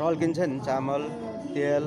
टल्किन्छ नि चामल तेल।